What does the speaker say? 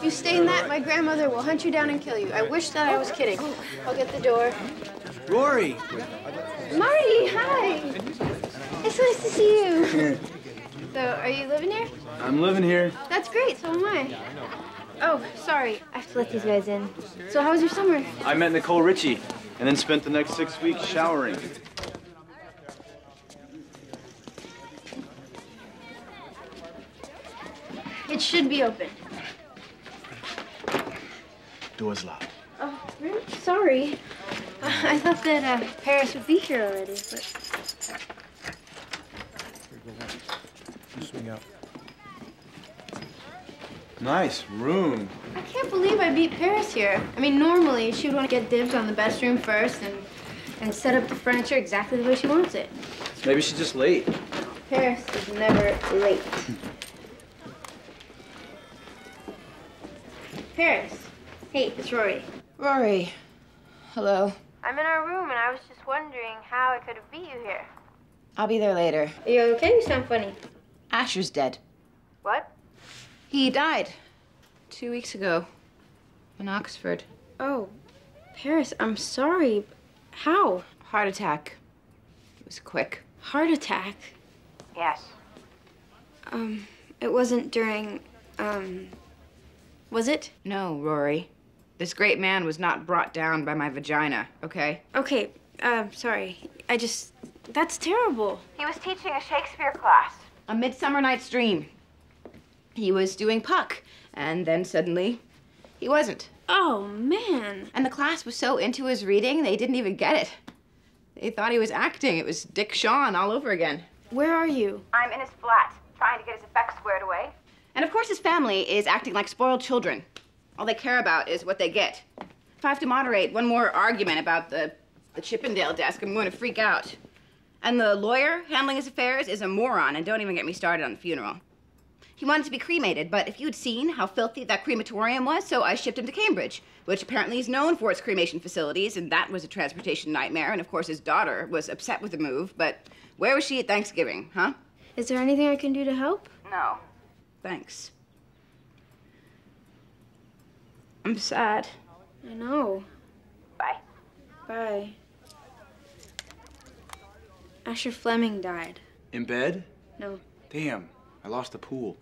If you stain that, my grandmother will hunt you down and kill you. I wish that I was kidding. I'll get the door. Rory! Marty, hi! It's nice to see you. so, are you living here? I'm living here. That's great, so am I. Oh, sorry. I have to let these guys in. So, how was your summer? I met Nicole Richie and then spent the next six weeks showering. It should be open. Door's locked. Oh, really? Sorry. I thought that uh, Paris would be here already, but... Swing out. Nice room. I can't believe I beat Paris here. I mean, normally she would want to get dibs on the best room first and, and set up the furniture exactly the way she wants it. Maybe she's just late. Paris is never late. Paris. Hey, it's Rory. Rory. Hello. I'm in our room and I was just wondering how I could have beat you here. I'll be there later. Are you okay? You sound funny. Asher's dead. What? He died two weeks ago in Oxford. Oh, Paris, I'm sorry. How? Heart attack. It was quick. Heart attack? Yes. Um, it wasn't during, um, was it? No, Rory. This great man was not brought down by my vagina, okay? Okay, uh, sorry. I just, that's terrible. He was teaching a Shakespeare class. A Midsummer Night's Dream. He was doing Puck, and then suddenly he wasn't. Oh, man. And the class was so into his reading, they didn't even get it. They thought he was acting. It was Dick Shawn all over again. Where are you? I'm in his flat, trying to get his effects squared away. And of course, his family is acting like spoiled children. All they care about is what they get. If I have to moderate one more argument about the, the Chippendale desk, I'm going to freak out. And the lawyer handling his affairs is a moron, and don't even get me started on the funeral. He wanted to be cremated, but if you'd seen how filthy that crematorium was, so I shipped him to Cambridge, which apparently is known for its cremation facilities, and that was a transportation nightmare. And of course, his daughter was upset with the move, but where was she at Thanksgiving, huh? Is there anything I can do to help? No. Thanks. I'm sad. I know. Bye. Bye. Asher Fleming died. In bed? No. Damn, I lost the pool.